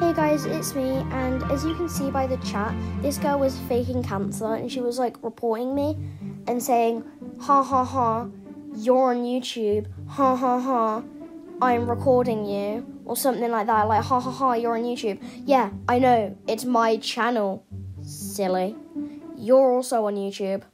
Hey guys, it's me, and as you can see by the chat, this girl was faking cancer and she was like reporting me and saying, ha ha ha, you're on YouTube, ha ha ha, I'm recording you, or something like that, like ha ha ha, you're on YouTube. Yeah, I know, it's my channel, silly. You're also on YouTube.